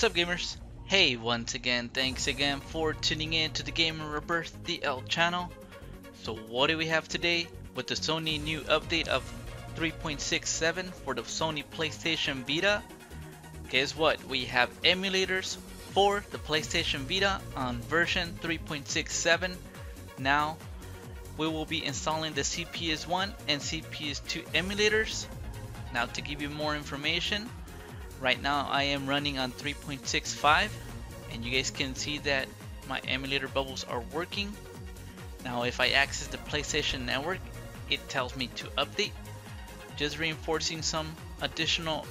What's up gamers? Hey, once again, thanks again for tuning in to the Gamer Rebirth DL channel. So what do we have today? With the Sony new update of 3.67 for the Sony PlayStation Vita. Guess what? We have emulators for the PlayStation Vita on version 3.67. Now we will be installing the CPS1 and CPS2 emulators. Now to give you more information, right now I am running on 3.65 and you guys can see that my emulator bubbles are working. Now if I access the PlayStation Network, it tells me to update. Just reinforcing some additional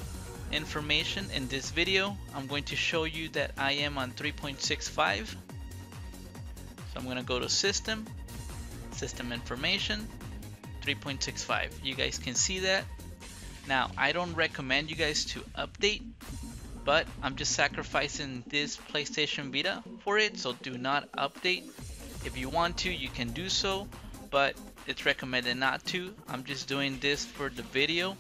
information in this video, I'm going to show you that I am on 3.65. So I'm going to go to System, system information 3.65 you guys can see that now I don't recommend you guys to update but I'm just sacrificing this PlayStation Vita for it so do not update. If you want to you can do so but it's recommended not to. I'm just doing this for the video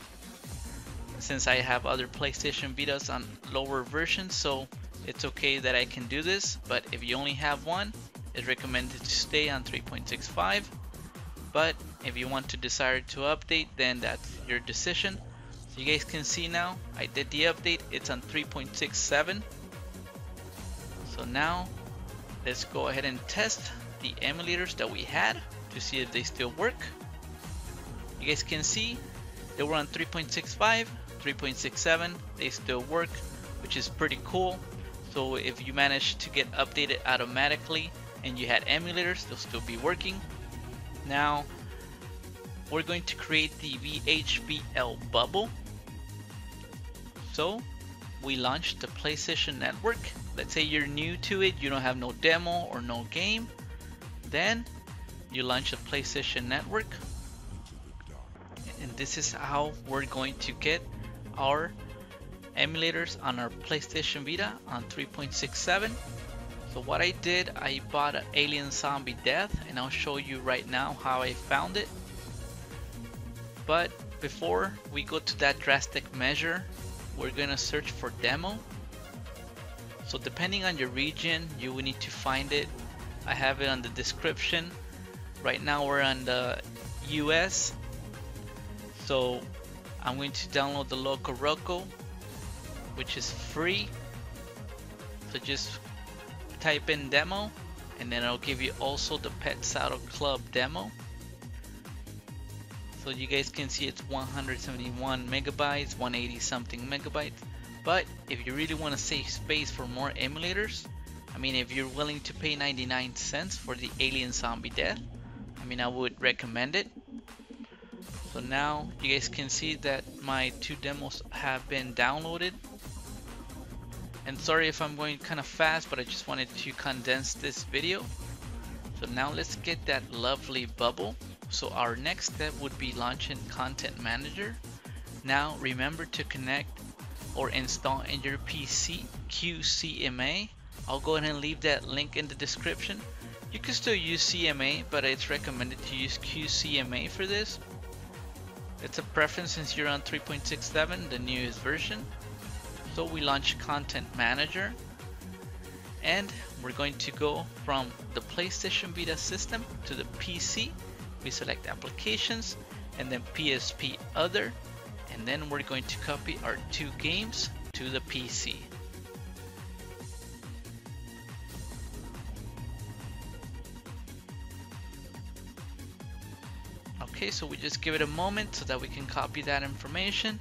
since I have other PlayStation Vitas on lower versions so it's okay that I can do this but if you only have one it's recommended to stay on 3.65 but if you want to decide to update then that's your decision you guys can see now I did the update it's on 3.67 so now let's go ahead and test the emulators that we had to see if they still work you guys can see they were on 3.65 3.67 they still work which is pretty cool so if you manage to get updated automatically and you had emulators, they'll still be working. Now, we're going to create the VHBL bubble. So, we launch the PlayStation Network. Let's say you're new to it, you don't have no demo or no game. Then, you launch the PlayStation Network. And this is how we're going to get our emulators on our PlayStation Vita on 3.67 so what I did, I bought Alien Zombie Death and I'll show you right now how I found it. But before we go to that drastic measure, we're gonna search for demo. So depending on your region, you will need to find it. I have it on the description. Right now we're on the US. So I'm going to download the LocoRoco, which is free. So just type in demo and then it'll give you also the Pet Saddle Club demo. So you guys can see it's 171 megabytes, 180 something megabytes. But if you really want to save space for more emulators, I mean if you're willing to pay 99 cents for the Alien Zombie Death, I mean I would recommend it. So now you guys can see that my two demos have been downloaded and sorry if I'm going kind of fast, but I just wanted to condense this video. So now let's get that lovely bubble. So our next step would be launching Content Manager. Now remember to connect or install in your PC QCMA. I'll go ahead and leave that link in the description. You can still use CMA, but it's recommended to use QCMA for this. It's a preference since you're on 3.67, the newest version. So we launch Content Manager and we're going to go from the PlayStation Vita system to the PC. We select Applications and then PSP Other and then we're going to copy our two games to the PC. Okay, so we just give it a moment so that we can copy that information.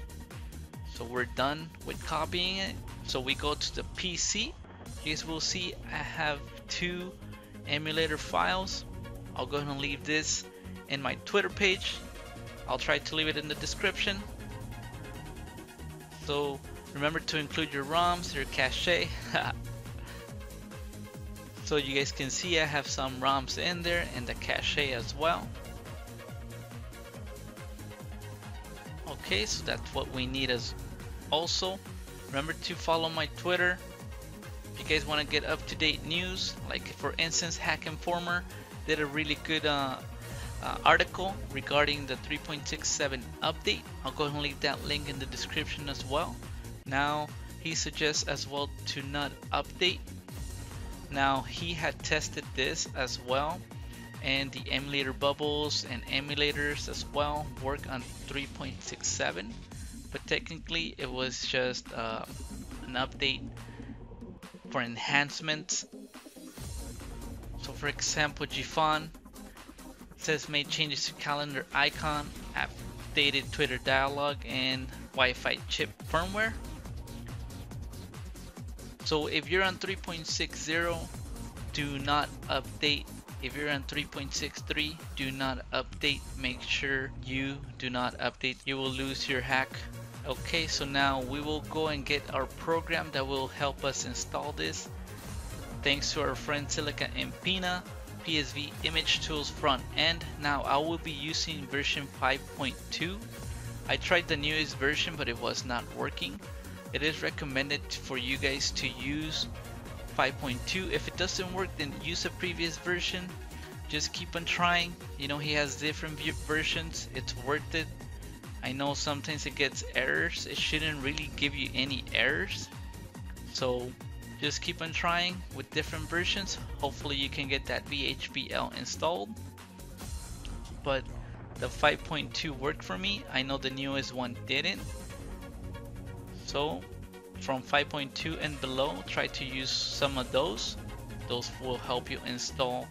So we're done with copying it. So we go to the PC. You guys will see I have two emulator files. I'll go ahead and leave this in my Twitter page. I'll try to leave it in the description. So remember to include your ROMs, your cache. so you guys can see I have some ROMs in there and the cache as well. Okay, so that's what we need as also, remember to follow my Twitter. If you guys want to get up-to-date news, like for instance, Hackinformer did a really good uh, uh, article regarding the 3.67 update. I'll go ahead and leave that link in the description as well. Now, he suggests as well to not update. Now he had tested this as well and the emulator bubbles and emulators as well work on 3.67 but technically it was just uh, an update for enhancements so for example Gfon says made changes to calendar icon updated Twitter dialog and Wi-Fi chip firmware. So if you're on 3.60 do not update. If you're on 3.63 do not update. Make sure you do not update. You will lose your hack. Okay so now we will go and get our program that will help us install this. Thanks to our friend SilicaAndPina PSV image tools front end. Now I will be using version 5.2 I tried the newest version but it was not working. It is recommended for you guys to use 5.2 if it doesn't work then use a previous version. Just keep on trying. You know he has different versions. It's worth it. I know sometimes it gets errors. It shouldn't really give you any errors. So just keep on trying with different versions. Hopefully you can get that VHBL installed. But the 5.2 worked for me. I know the newest one didn't. So from 5.2 and below try to use some of those. Those will help you install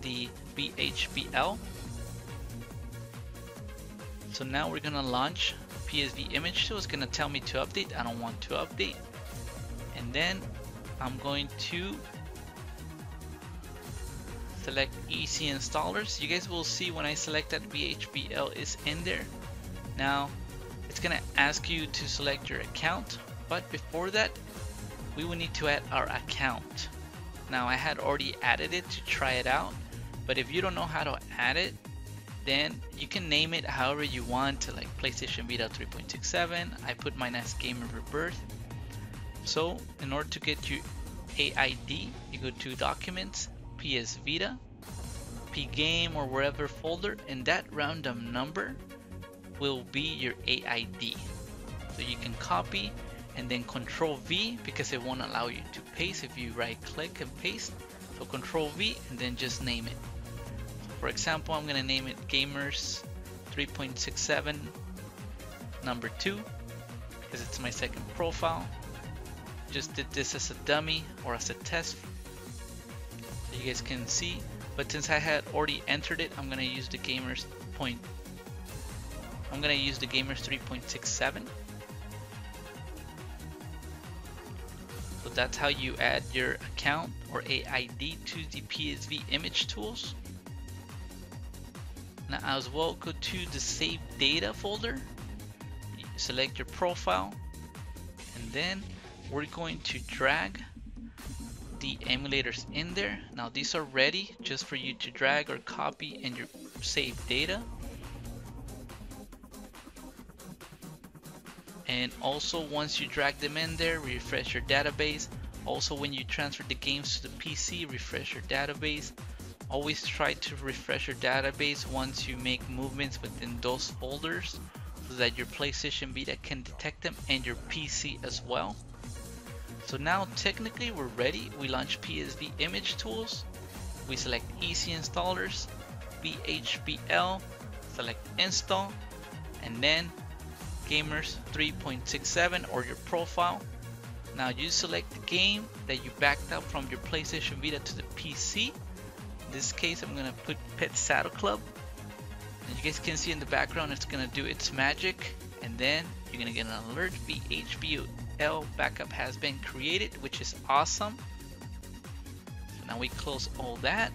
the VHBL so now we're gonna launch PSV image so it's gonna tell me to update. I don't want to update. And then I'm going to select easy installers. You guys will see when I select that VHBL is in there. Now it's gonna ask you to select your account but before that we will need to add our account. Now I had already added it to try it out but if you don't know how to add it then you can name it however you want to like PlayStation Vita 3.67 I put mine as Gamer Rebirth so in order to get your AID you go to documents PS Vita P game or wherever folder and that random number will be your AID so you can copy and then control V because it won't allow you to paste if you right click and paste. So control V and then just name it. For example I'm gonna name it gamers 3.67 number 2 because it's my second profile just did this as a dummy or as a test. So you guys can see but since I had already entered it I'm gonna use the gamers point I'm gonna use the gamers 3.67 So that's how you add your account or AID to the PSV image tools. Now as well go to the save data folder, select your profile, and then we're going to drag the emulators in there. Now these are ready just for you to drag or copy and your save data. and also once you drag them in there refresh your database also when you transfer the games to the PC refresh your database always try to refresh your database once you make movements within those folders so that your PlayStation Vita can detect them and your PC as well so now technically we're ready we launch PSV image tools we select easy installers VHBL select install and then gamers 3.67 or your profile. Now you select the game that you backed up from your PlayStation Vita to the PC. In this case I'm gonna put Pet Saddle Club. And you guys can see in the background it's gonna do its magic and then you're gonna get an alert VHBL backup has been created which is awesome. So now we close all that.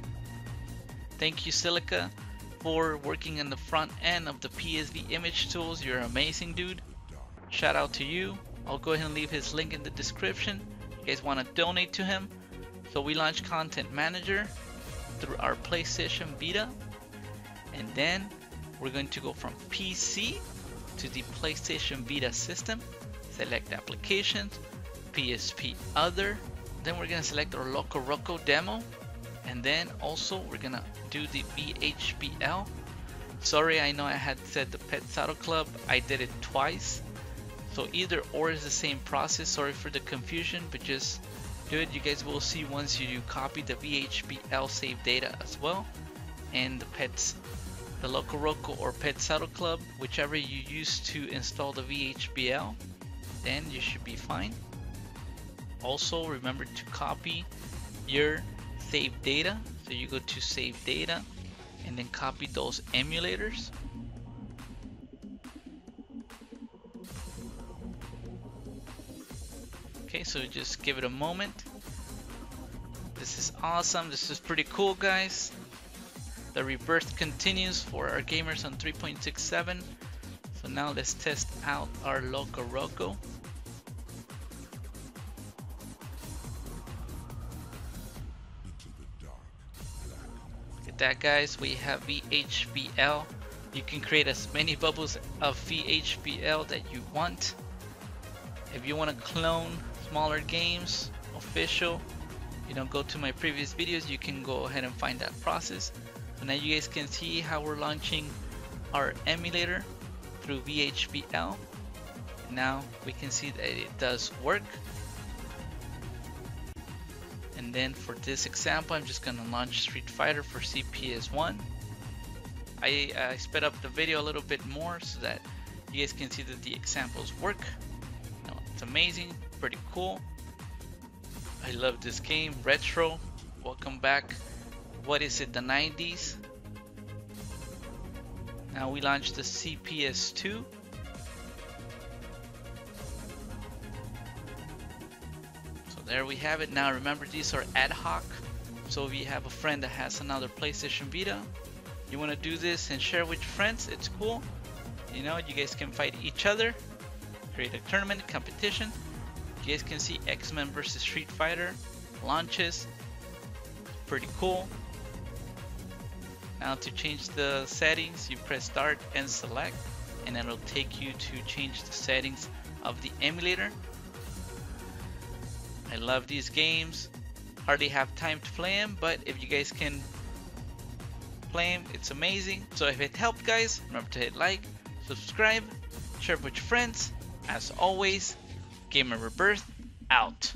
Thank you Silica for working in the front end of the PSV image tools. You're amazing, dude. Shout out to you. I'll go ahead and leave his link in the description. You guys want to donate to him. So we launched Content Manager through our PlayStation Vita. And then we're going to go from PC to the PlayStation Vita system. Select applications, PSP other. Then we're to select our Loco Roco demo and then also we're gonna do the VHBL sorry I know I had said the Pet Saddle Club I did it twice So either or is the same process. Sorry for the confusion, but just do it. You guys will see once you copy the VHBL save data as well. And the pets, the LocoRoco or Pet Saddle Club, whichever you use to install the VHBL, then you should be fine. Also remember to copy your save data. So you go to save data and then copy those emulators Okay, so just give it a moment. This is awesome. This is pretty cool, guys. The rebirth continues for our gamers on 3.67. So now let's test out our LocoRoco. Look at that, guys. We have VHBL. You can create as many bubbles of VHBL that you want. If you want to clone smaller games official you know go to my previous videos you can go ahead and find that process so now you guys can see how we're launching our emulator through VHBL now we can see that it does work and then for this example I'm just gonna launch Street Fighter for CPS1 I uh, sped up the video a little bit more so that you guys can see that the examples work it's amazing pretty cool. I love this game, retro. Welcome back. What is it, the 90s? Now we launch the CPS2. So there we have it. Now remember these are ad hoc. So if you have a friend that has another PlayStation Vita, you want to do this and share with your friends, it's cool. You know, you guys can fight each other, create a tournament, competition, you guys can see X-Men versus Street Fighter launches. Pretty cool. Now to change the settings, you press start and select and it'll take you to change the settings of the emulator. I love these games. Hardly have time to play them, but if you guys can play them, it's amazing. So if it helped guys, remember to hit like, subscribe, share with your friends. As always, Gamer Rebirth out.